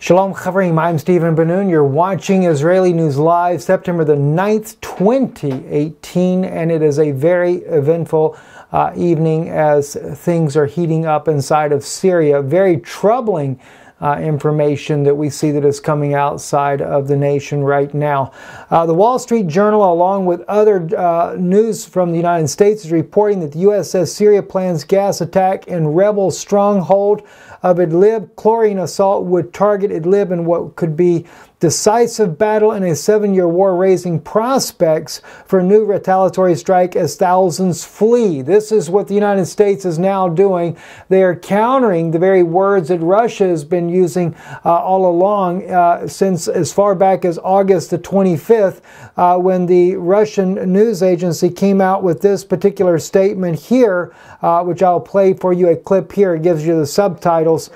Shalom Chavrim, I'm Stephen Ben-Nun. You're watching Israeli News Live, September the 9th, 2018, and it is a very eventful uh, evening as things are heating up inside of Syria. Very troubling uh, information that we see that is coming outside of the nation right now. Uh, the Wall Street Journal, along with other uh, news from the United States, is reporting that the USS Syria plans gas attack in rebel stronghold of Idlib. Chlorine assault would target Idlib and what could be decisive battle in a seven year war, raising prospects for a new retaliatory strike as thousands flee. This is what the United States is now doing. They are countering the very words that Russia has been using uh, all along uh, since as far back as August the 25th, uh, when the Russian news agency came out with this particular statement here, uh, which I'll play for you a clip here. It gives you the subtitles.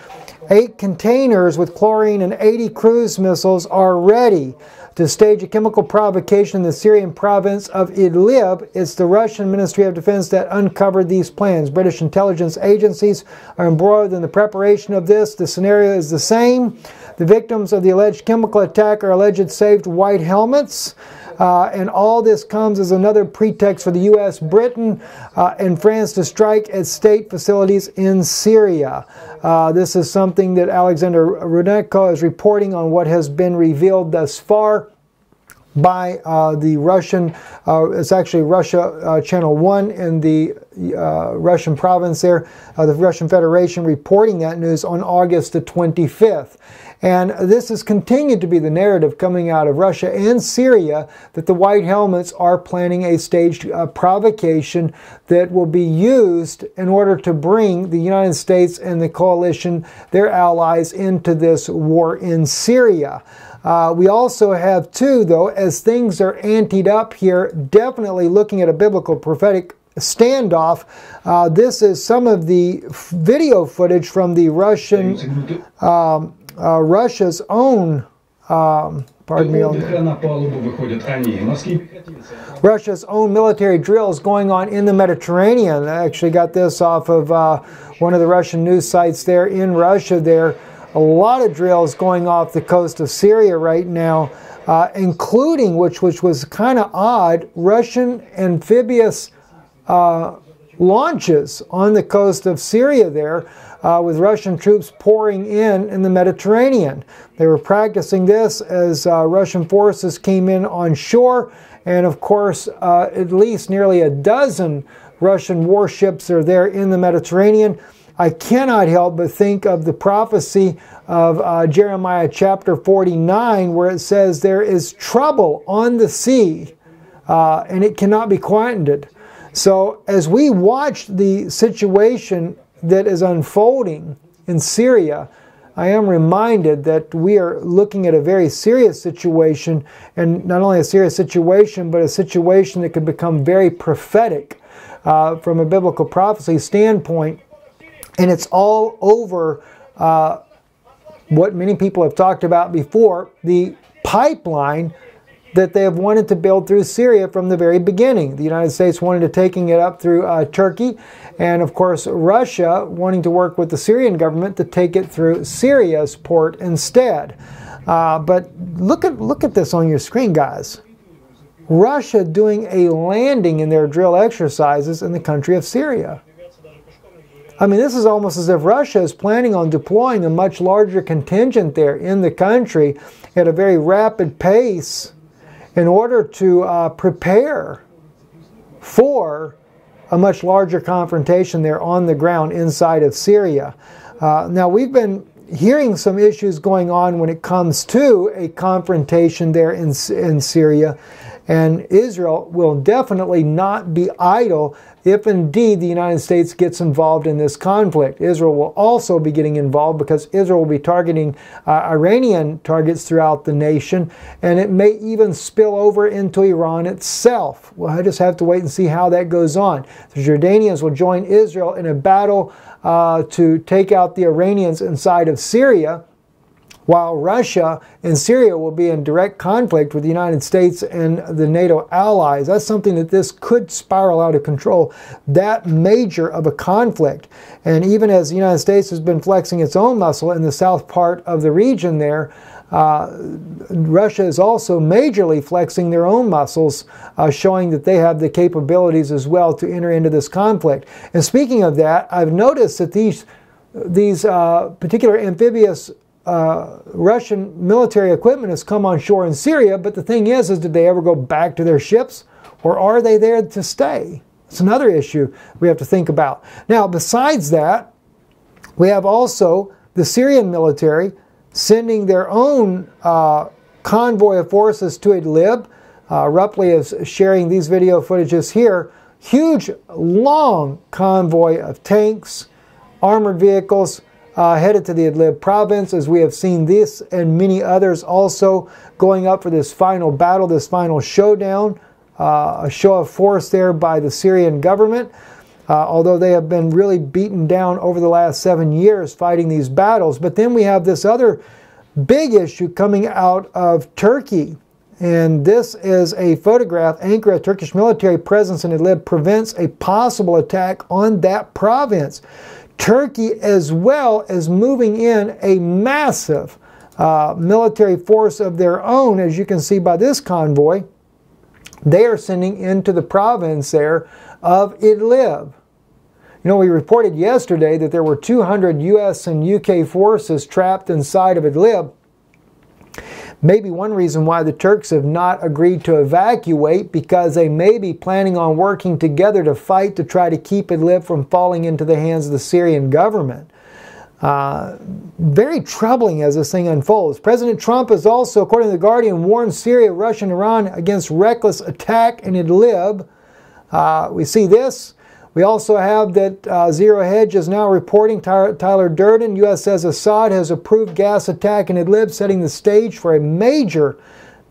Eight containers with chlorine and 80 cruise missiles are ready to stage a chemical provocation in the Syrian province of Idlib. It's the Russian Ministry of Defense that uncovered these plans. British intelligence agencies are embroiled in the preparation of this. The scenario is the same. The victims of the alleged chemical attack are alleged saved white helmets. Uh, and all this comes as another pretext for the U.S., Britain, uh, and France to strike at state facilities in Syria. Uh, this is something that Alexander Runenko is reporting on what has been revealed thus far by uh, the Russian, uh, it's actually Russia uh, Channel 1 in the uh, Russian province there, uh, the Russian Federation reporting that news on August the 25th. And this has continued to be the narrative coming out of Russia and Syria that the White Helmets are planning a staged uh, provocation that will be used in order to bring the United States and the coalition, their allies, into this war in Syria. Uh, we also have, too, though, as things are anteed up here, definitely looking at a biblical prophetic standoff. Uh, this is some of the video footage from the Russian, um, uh, Russia's own. Um, pardon me. Russia's own military drills going on in the Mediterranean. I actually got this off of uh, one of the Russian news sites there in Russia. There a lot of drills going off the coast of Syria right now, uh, including, which, which was kind of odd, Russian amphibious uh, launches on the coast of Syria there. Uh, with Russian troops pouring in in the Mediterranean. They were practicing this as uh, Russian forces came in on shore, and of course, uh, at least nearly a dozen Russian warships are there in the Mediterranean. I cannot help but think of the prophecy of uh, Jeremiah chapter 49, where it says, There is trouble on the sea, uh, and it cannot be quieted. So, as we watch the situation that is unfolding in Syria, I am reminded that we are looking at a very serious situation, and not only a serious situation, but a situation that could become very prophetic uh, from a biblical prophecy standpoint and it's all over uh, what many people have talked about before the pipeline that they have wanted to build through Syria from the very beginning. The United States wanted to taking it up through uh, Turkey, and of course Russia wanting to work with the Syrian government to take it through Syria's port instead. Uh, but look at look at this on your screen, guys. Russia doing a landing in their drill exercises in the country of Syria. I mean, this is almost as if Russia is planning on deploying a much larger contingent there in the country at a very rapid pace in order to uh, prepare for a much larger confrontation there on the ground inside of Syria. Uh, now, we've been hearing some issues going on when it comes to a confrontation there in, in Syria, and Israel will definitely not be idle if indeed the United States gets involved in this conflict. Israel will also be getting involved because Israel will be targeting uh, Iranian targets throughout the nation, and it may even spill over into Iran itself. Well, I just have to wait and see how that goes on. The Jordanians will join Israel in a battle uh, to take out the Iranians inside of Syria while Russia and Syria will be in direct conflict with the United States and the NATO allies. That's something that this could spiral out of control. That major of a conflict. And even as the United States has been flexing its own muscle in the south part of the region there, uh, Russia is also majorly flexing their own muscles, uh, showing that they have the capabilities as well to enter into this conflict. And speaking of that, I've noticed that these these uh, particular amphibious uh, Russian military equipment has come on shore in Syria, but the thing is, is did they ever go back to their ships, or are they there to stay? It's another issue we have to think about. Now, besides that, we have also the Syrian military sending their own uh, convoy of forces to Idlib. Uh, Ruptly is sharing these video footages here. Huge, long convoy of tanks, armored vehicles, uh, headed to the Idlib province, as we have seen this and many others also going up for this final battle, this final showdown, uh, a show of force there by the Syrian government. Uh, although they have been really beaten down over the last seven years fighting these battles. But then we have this other big issue coming out of Turkey. And this is a photograph. Ankara, Turkish military presence in Idlib, prevents a possible attack on that province. Turkey, as well as moving in a massive uh, military force of their own, as you can see by this convoy, they are sending into the province there of Idlib. You know, we reported yesterday that there were 200 U.S. and U.K. forces trapped inside of Idlib. Maybe one reason why the Turks have not agreed to evacuate because they may be planning on working together to fight to try to keep Idlib from falling into the hands of the Syrian government. Uh, very troubling as this thing unfolds. President Trump has also, according to The Guardian, warned Syria, Russia, and Iran against reckless attack in Idlib. Uh, we see this. We also have that uh, Zero Hedge is now reporting Tyler Durden. U.S. says Assad has approved gas attack in Idlib, setting the stage for a major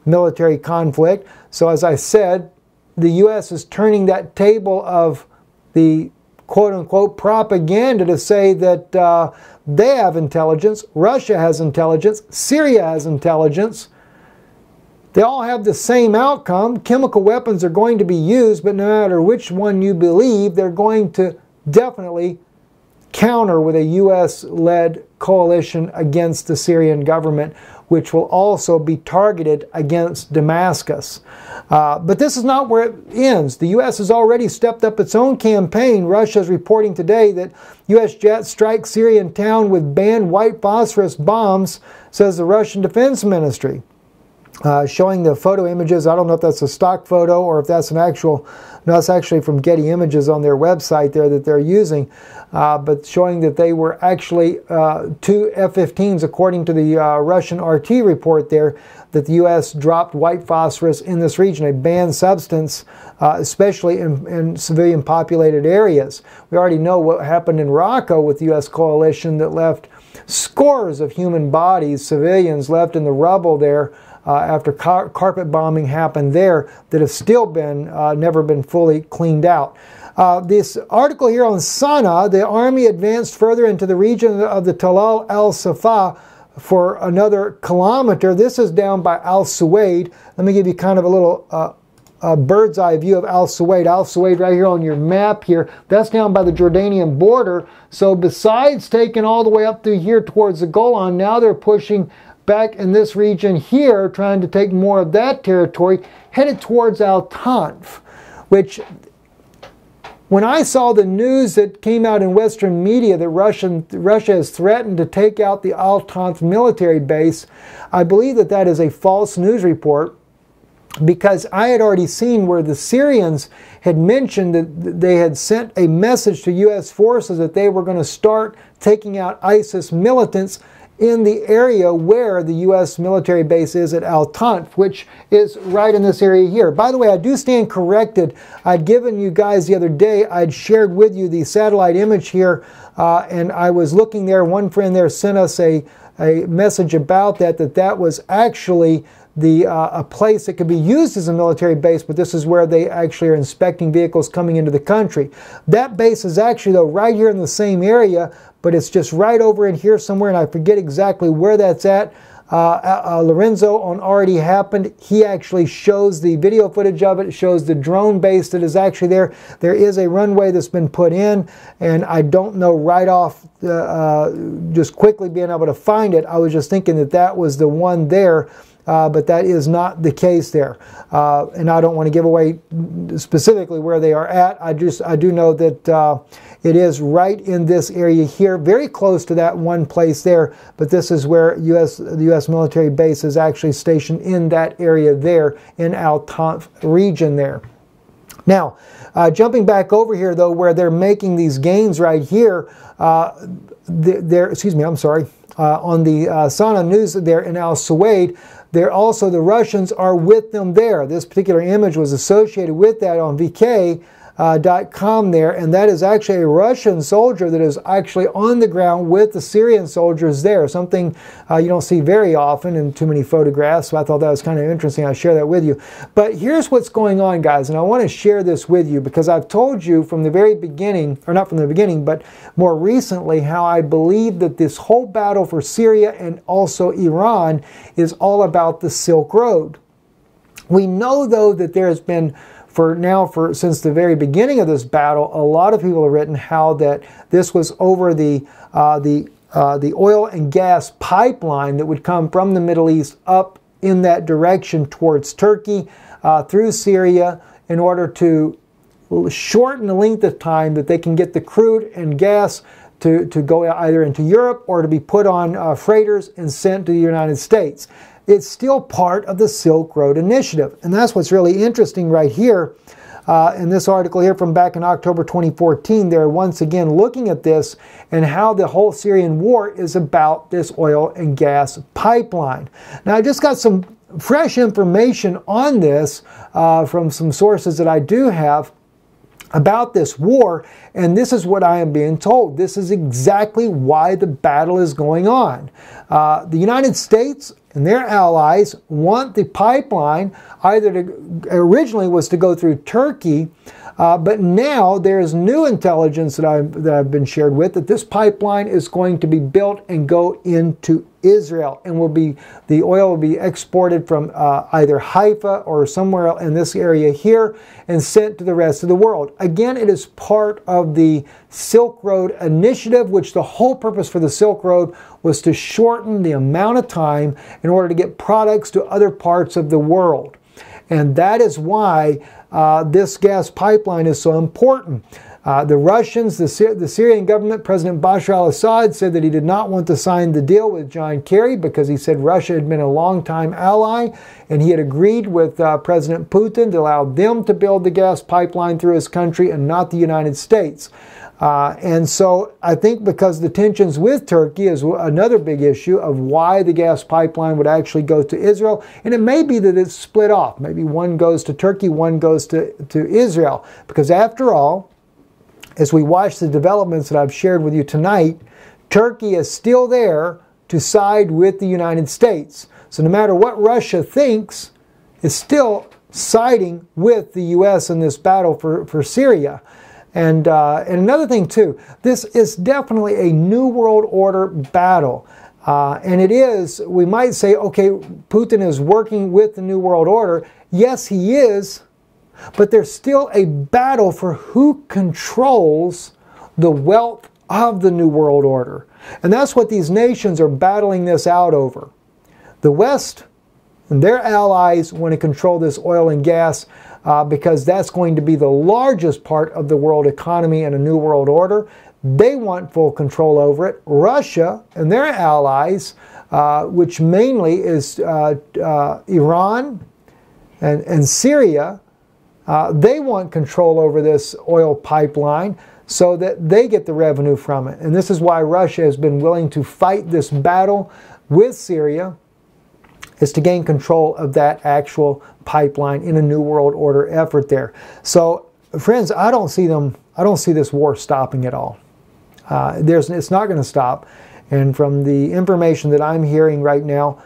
military conflict. So, as I said, the U.S. is turning that table of the quote unquote propaganda to say that uh, they have intelligence, Russia has intelligence, Syria has intelligence. They all have the same outcome. Chemical weapons are going to be used, but no matter which one you believe, they're going to definitely counter with a U.S. led coalition against the Syrian government, which will also be targeted against Damascus. Uh, but this is not where it ends. The U.S. has already stepped up its own campaign. Russia is reporting today that U.S. jets strike Syrian town with banned white phosphorus bombs, says the Russian Defense Ministry uh, showing the photo images. I don't know if that's a stock photo or if that's an actual, no, it's actually from Getty Images on their website there that they're using, uh, but showing that they were actually uh, two F-15s according to the uh, Russian RT report there, that the U.S. dropped white phosphorus in this region, a banned substance, uh, especially in, in civilian populated areas. We already know what happened in Raqqa with the U.S. coalition that left scores of human bodies, civilians left in the rubble there uh, after car carpet bombing happened there that have still been uh, never been fully cleaned out. Uh, this article here on Sana, the army advanced further into the region of the Talal al Safa for another kilometer. This is down by Al Suwaid. Let me give you kind of a little uh, a bird's eye view of Al Suwaid. Al Suwaid right here on your map here. That's down by the Jordanian border. So besides taking all the way up through here towards the Golan, now they're pushing back in this region here, trying to take more of that territory, headed towards Al Tanf, which when I saw the news that came out in Western media that Russian, Russia has threatened to take out the Al Tanf military base, I believe that that is a false news report because I had already seen where the Syrians had mentioned that they had sent a message to U.S. forces that they were going to start taking out ISIS militants in the area where the U.S. military base is at Al Tanf, which is right in this area here. By the way, I do stand corrected. I'd given you guys the other day, I'd shared with you the satellite image here, uh, and I was looking there. One friend there sent us a, a message about that, that that was actually the uh, a place that could be used as a military base, but this is where they actually are inspecting vehicles coming into the country. That base is actually, though, right here in the same area, but it's just right over in here somewhere, and I forget exactly where that's at. Uh, uh, Lorenzo on Already Happened, he actually shows the video footage of it, it shows the drone base that is actually there. There is a runway that's been put in, and I don't know right off, uh, uh just quickly being able to find it. I was just thinking that that was the one there uh, but that is not the case there. Uh, and I don't want to give away specifically where they are at. I just I do know that uh, it is right in this area here, very close to that one place there. But this is where U.S. the U.S. military base is actually stationed in that area there in Al Tanf region there. Now, uh, jumping back over here though, where they're making these gains right here, uh, there, excuse me, I'm sorry, uh, on the Sana News there in Al Suwaid, there also the Russians are with them there. This particular image was associated with that on VK uh, .com there, and that is actually a Russian soldier that is actually on the ground with the Syrian soldiers there, something uh, you don't see very often in too many photographs, so I thought that was kind of interesting. I share that with you. But here's what's going on, guys, and I want to share this with you because I've told you from the very beginning, or not from the beginning, but more recently, how I believe that this whole battle for Syria and also Iran is all about the Silk Road. We know, though, that there has been for now for since the very beginning of this battle, a lot of people have written how that this was over the uh, the uh, the oil and gas pipeline that would come from the Middle East up in that direction towards Turkey uh, through Syria in order to shorten the length of time that they can get the crude and gas to, to go either into Europe or to be put on uh, freighters and sent to the United States it's still part of the Silk Road Initiative. And that's what's really interesting right here. Uh, in this article here from back in October 2014, they're once again looking at this and how the whole Syrian war is about this oil and gas pipeline. Now, I just got some fresh information on this uh, from some sources that I do have about this war, and this is what I am being told. This is exactly why the battle is going on. Uh, the United States and their allies want the pipeline either to originally was to go through Turkey, uh, but now there's new intelligence that I've, that I've been shared with that this pipeline is going to be built and go into Israel and will be the oil will be exported from uh, either Haifa or somewhere in this area here and sent to the rest of the world. Again, it is part of the Silk Road Initiative, which the whole purpose for the Silk Road was to shorten the amount of time in order to get products to other parts of the world. And that is why uh, this gas pipeline is so important. Uh, the Russians, the, Sy the, Syrian government, President Bashar al Assad said that he did not want to sign the deal with John Kerry because he said Russia had been a long-time ally and he had agreed with uh, President Putin to allow them to build the gas pipeline through his country and not the United States. Uh, and so I think because the tensions with Turkey is another big issue of why the gas pipeline would actually go to Israel. And it may be that it's split off. Maybe one goes to Turkey, one goes to, to Israel. Because after all, as we watch the developments that I've shared with you tonight, Turkey is still there to side with the United States. So no matter what Russia thinks, it's still siding with the U.S. in this battle for, for Syria. And, uh, and another thing, too, this is definitely a New World Order battle. Uh, and it is, we might say, okay, Putin is working with the New World Order. Yes, he is, but there's still a battle for who controls the wealth of the New World Order. And that's what these nations are battling this out over. The West and their allies want to control this oil and gas uh, because that's going to be the largest part of the world economy in a new world order. They want full control over it. Russia and their allies, uh, which mainly is uh, uh Iran and, and Syria, uh, they want control over this oil pipeline so that they get the revenue from it. And this is why Russia has been willing to fight this battle with Syria is to gain control of that actual pipeline in a new world order effort there. So friends, I don't see them, I don't see this war stopping at all. Uh, there's, it's not going to stop. And from the information that I'm hearing right now,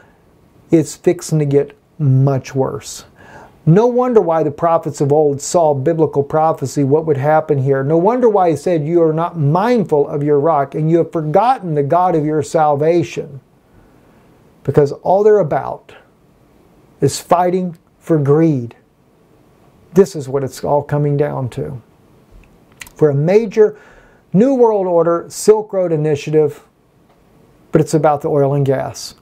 it's fixing to get much worse. No wonder why the prophets of old saw biblical prophecy, what would happen here. No wonder why he said, You are not mindful of your rock, and you have forgotten the God of your salvation. Because all they're about is fighting for greed. This is what it's all coming down to. For a major New World Order Silk Road initiative, but it's about the oil and gas.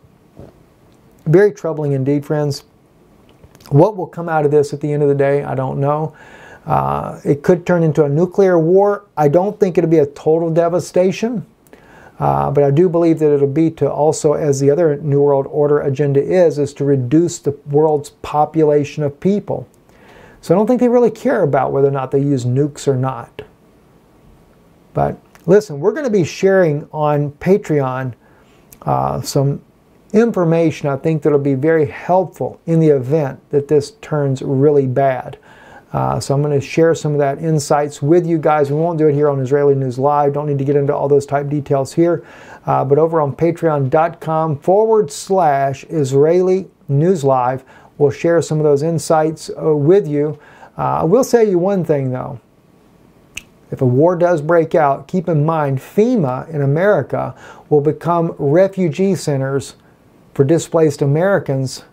Very troubling indeed, friends. What will come out of this at the end of the day, I don't know. Uh, it could turn into a nuclear war. I don't think it'll be a total devastation, uh, but I do believe that it'll be to also, as the other New World Order agenda is, is to reduce the world's population of people. So I don't think they really care about whether or not they use nukes or not. But listen, we're going to be sharing on Patreon uh, some information I think that'll be very helpful in the event that this turns really bad. Uh, so I'm going to share some of that insights with you guys. We won't do it here on Israeli News Live. Don't need to get into all those type details here. Uh, but over on patreon.com forward slash Israeli News Live, we'll share some of those insights uh, with you. Uh, I will say you one thing though. If a war does break out, keep in mind FEMA in America will become refugee centers for displaced Americans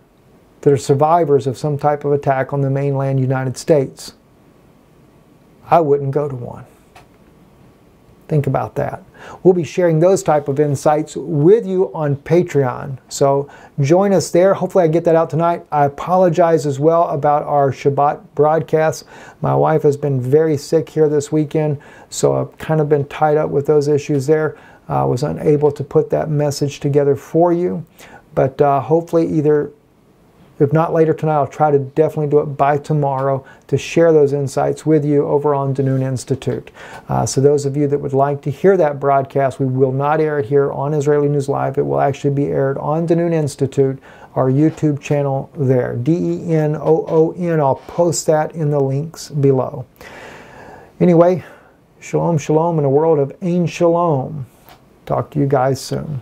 that are survivors of some type of attack on the mainland United States. I wouldn't go to one. Think about that. We'll be sharing those type of insights with you on Patreon. So join us there. Hopefully I get that out tonight. I apologize as well about our Shabbat broadcast. My wife has been very sick here this weekend, so I've kind of been tied up with those issues there. I was unable to put that message together for you. But uh, hopefully either if not later tonight, I'll try to definitely do it by tomorrow to share those insights with you over on Denoon Institute. Uh, so those of you that would like to hear that broadcast, we will not air it here on Israeli News Live. It will actually be aired on Denoon Institute, our YouTube channel there. D-E-N-O-O-N. I'll post that in the links below. Anyway, shalom, shalom in a world of Ein Shalom. Talk to you guys soon.